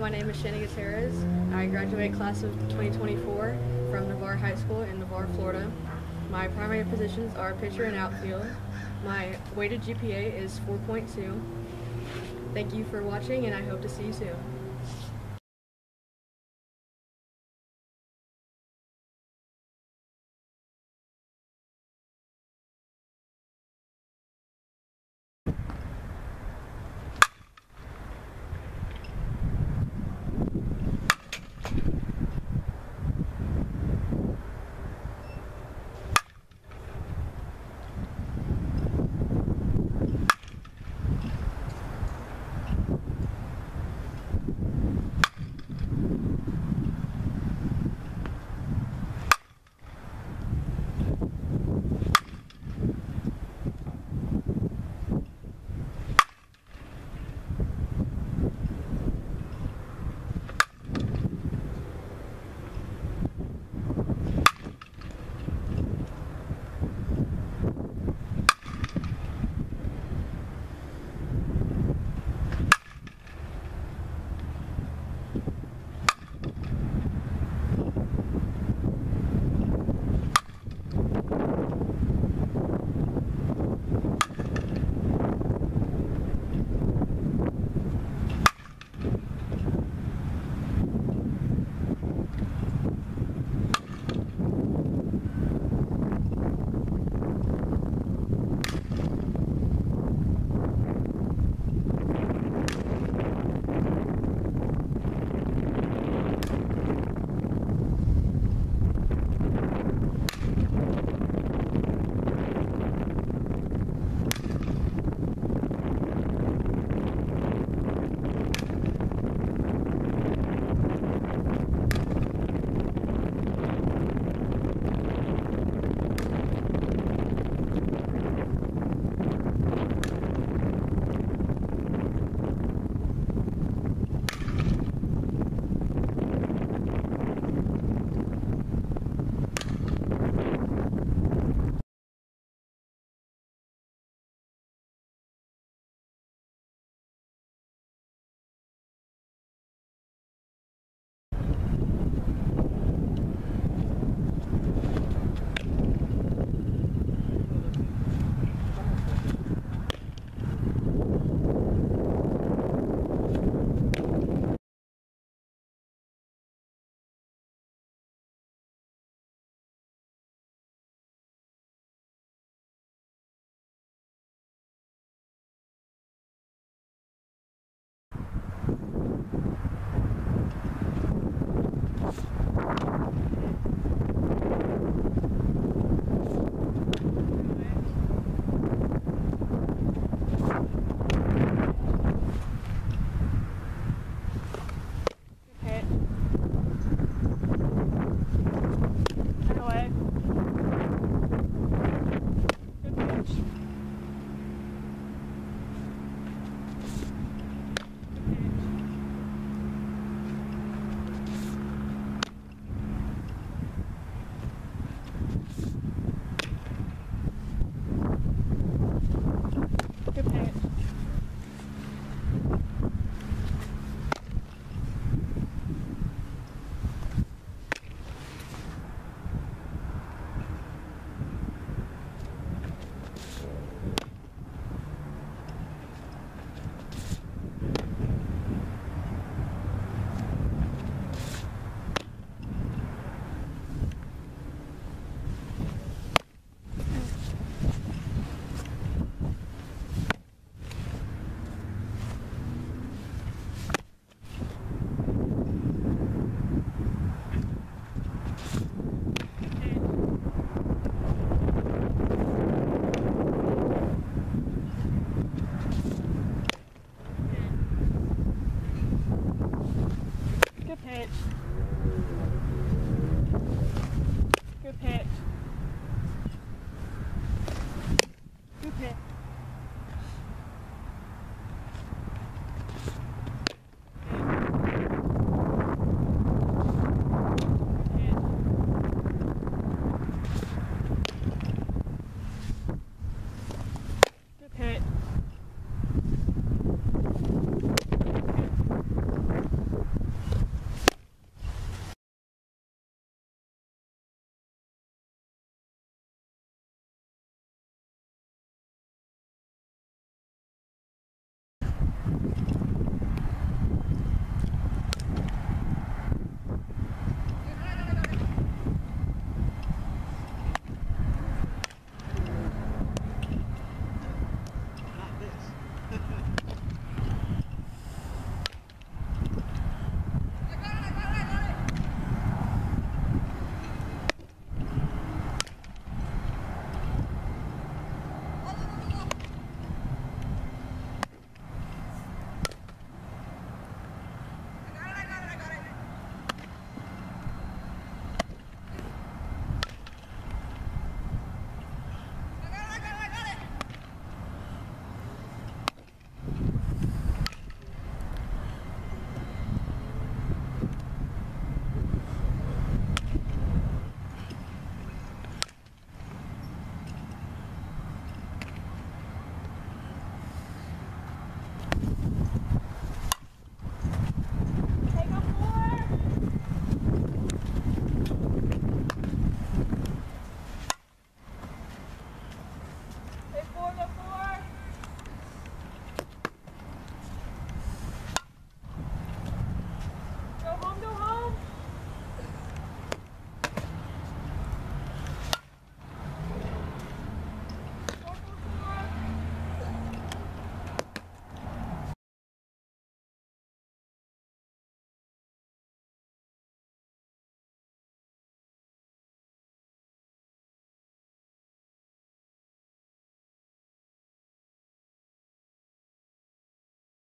my name is Shanna Gutierrez. I graduated class of 2024 from Navarre High School in Navarre, Florida. My primary positions are pitcher and outfield. My weighted GPA is 4.2. Thank you for watching and I hope to see you soon.